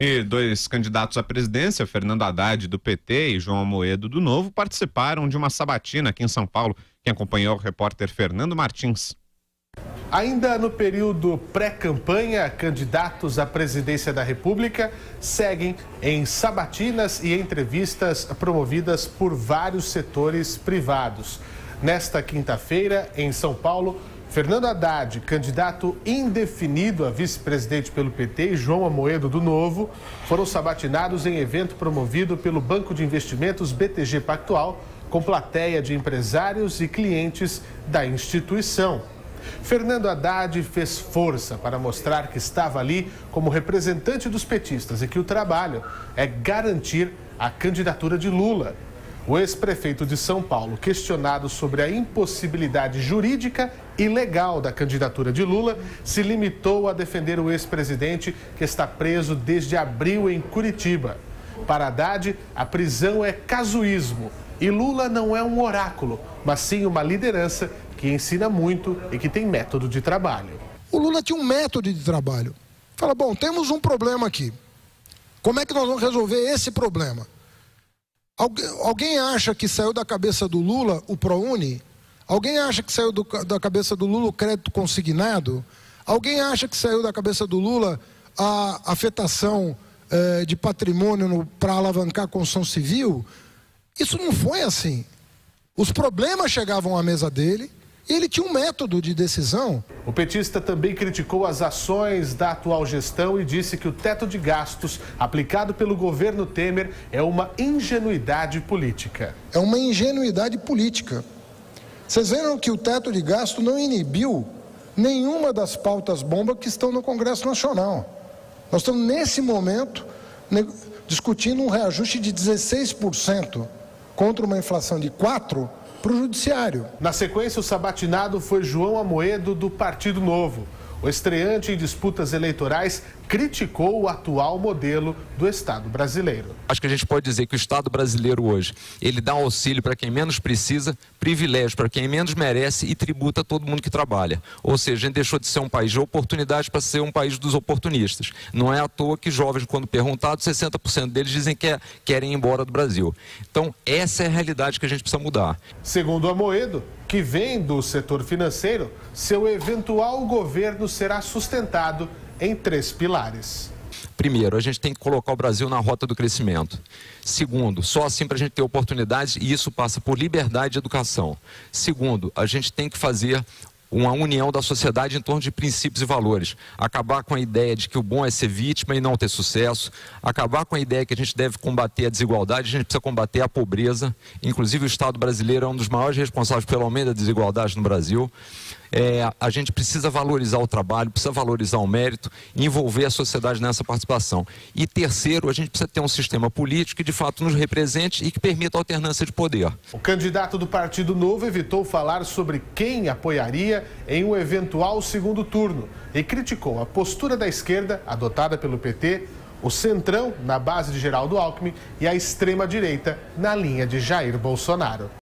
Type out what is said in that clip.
E dois candidatos à presidência, Fernando Haddad do PT e João Amoedo do Novo, participaram de uma sabatina aqui em São Paulo. Quem acompanhou é o repórter Fernando Martins. Ainda no período pré-campanha, candidatos à presidência da República seguem em sabatinas e entrevistas promovidas por vários setores privados. Nesta quinta-feira, em São Paulo, Fernando Haddad, candidato indefinido a vice-presidente pelo PT, e João Amoedo do Novo foram sabatinados em evento promovido pelo Banco de Investimentos BTG Pactual, com plateia de empresários e clientes da instituição. Fernando Haddad fez força para mostrar que estava ali como representante dos petistas e que o trabalho é garantir a candidatura de Lula. O ex-prefeito de São Paulo, questionado sobre a impossibilidade jurídica e legal da candidatura de Lula, se limitou a defender o ex-presidente que está preso desde abril em Curitiba. Para Haddad, a prisão é casuísmo e Lula não é um oráculo, mas sim uma liderança que ensina muito e que tem método de trabalho. O Lula tinha um método de trabalho. Fala, bom, temos um problema aqui. Como é que nós vamos resolver esse problema? Alguém acha que saiu da cabeça do Lula o ProUni? Alguém acha que saiu do, da cabeça do Lula o crédito consignado? Alguém acha que saiu da cabeça do Lula a afetação eh, de patrimônio para alavancar a construção civil? Isso não foi assim. Os problemas chegavam à mesa dele, ele tinha um método de decisão. O petista também criticou as ações da atual gestão e disse que o teto de gastos aplicado pelo governo Temer é uma ingenuidade política. É uma ingenuidade política. Vocês viram que o teto de gasto não inibiu nenhuma das pautas bomba que estão no Congresso Nacional. Nós estamos, nesse momento, discutindo um reajuste de 16% contra uma inflação de 4% para o Judiciário. Na sequência, o sabatinado foi João Amoedo, do Partido Novo. O estreante em disputas eleitorais criticou o atual modelo do Estado brasileiro. Acho que a gente pode dizer que o Estado brasileiro hoje, ele dá auxílio para quem menos precisa, privilégio para quem menos merece e tributa todo mundo que trabalha. Ou seja, a gente deixou de ser um país de oportunidades para ser um país dos oportunistas. Não é à toa que jovens, quando perguntados, 60% deles dizem que é, querem ir embora do Brasil. Então, essa é a realidade que a gente precisa mudar. Segundo Amoedo, que vem do setor financeiro, seu eventual governo será sustentado em três pilares. Primeiro, a gente tem que colocar o Brasil na rota do crescimento. Segundo, só assim para a gente ter oportunidades e isso passa por liberdade e educação. Segundo, a gente tem que fazer uma união da sociedade em torno de princípios e valores. Acabar com a ideia de que o bom é ser vítima e não ter sucesso. Acabar com a ideia que a gente deve combater a desigualdade, a gente precisa combater a pobreza. Inclusive, o Estado brasileiro é um dos maiores responsáveis pelo aumento da desigualdade no Brasil. É, a gente precisa valorizar o trabalho, precisa valorizar o mérito, envolver a sociedade nessa participação. E terceiro, a gente precisa ter um sistema político que de fato nos represente e que permita a alternância de poder. O candidato do Partido Novo evitou falar sobre quem apoiaria em um eventual segundo turno e criticou a postura da esquerda adotada pelo PT, o centrão na base de Geraldo Alckmin e a extrema-direita na linha de Jair Bolsonaro.